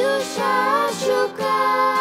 Duša šukaj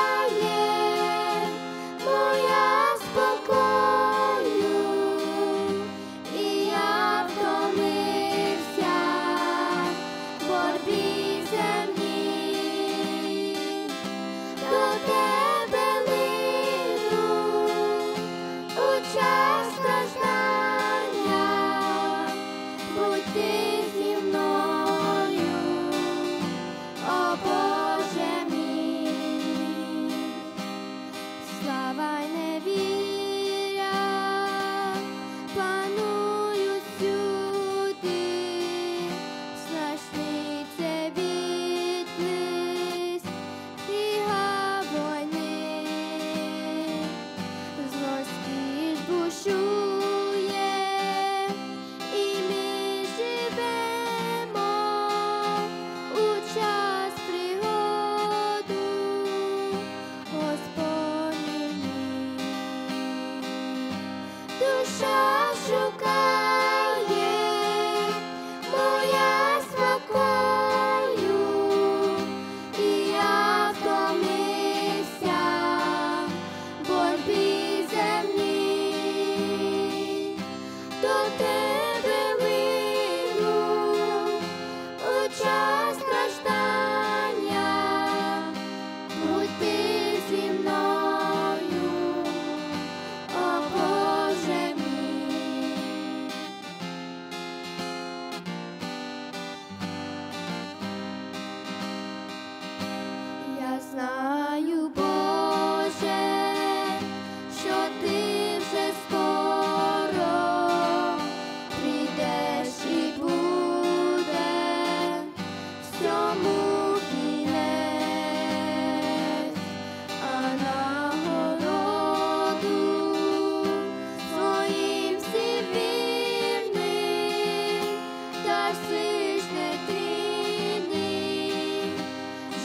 дасиш дитині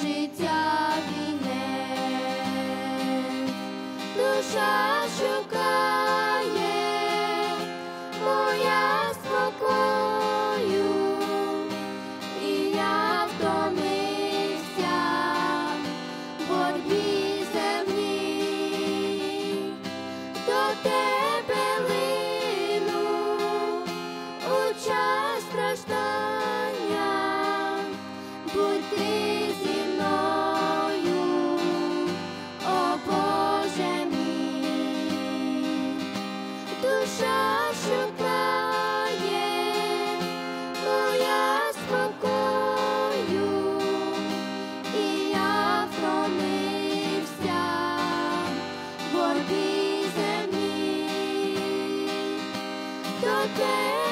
життя вінець, душа bees and me. the day.